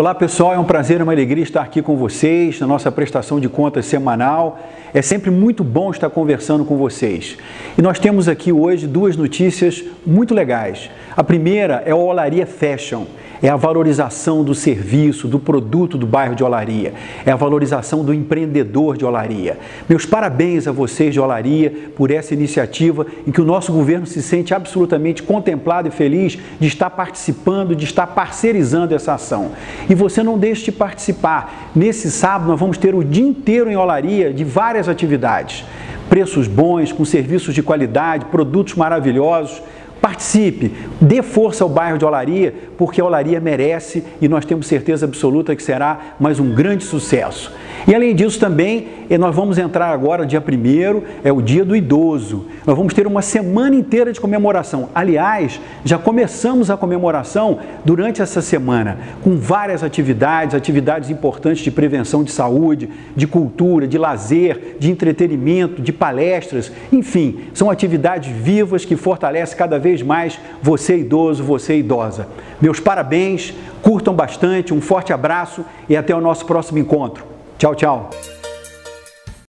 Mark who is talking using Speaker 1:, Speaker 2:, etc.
Speaker 1: Olá pessoal, é um prazer, uma alegria estar aqui com vocês na nossa prestação de contas semanal. É sempre muito bom estar conversando com vocês. E nós temos aqui hoje duas notícias muito legais. A primeira é o Olaria Fashion é a valorização do serviço, do produto do bairro de Olaria, é a valorização do empreendedor de Olaria. Meus parabéns a vocês de Olaria por essa iniciativa em que o nosso governo se sente absolutamente contemplado e feliz de estar participando, de estar parcerizando essa ação. E você não deixe de participar. Nesse sábado nós vamos ter o dia inteiro em Olaria de várias atividades. Preços bons, com serviços de qualidade, produtos maravilhosos. Participe, dê força ao bairro de Olaria, porque Olaria merece e nós temos certeza absoluta que será mais um grande sucesso. E além disso também, eh, nós vamos entrar agora, dia 1 é o dia do idoso. Nós vamos ter uma semana inteira de comemoração. Aliás, já começamos a comemoração durante essa semana, com várias atividades, atividades importantes de prevenção de saúde, de cultura, de lazer, de entretenimento, de palestras, enfim, são atividades vivas que fortalecem cada vez mais você idoso, você idosa. Meus parabéns, curtam bastante, um forte abraço e até o nosso próximo encontro. Tchau, tchau.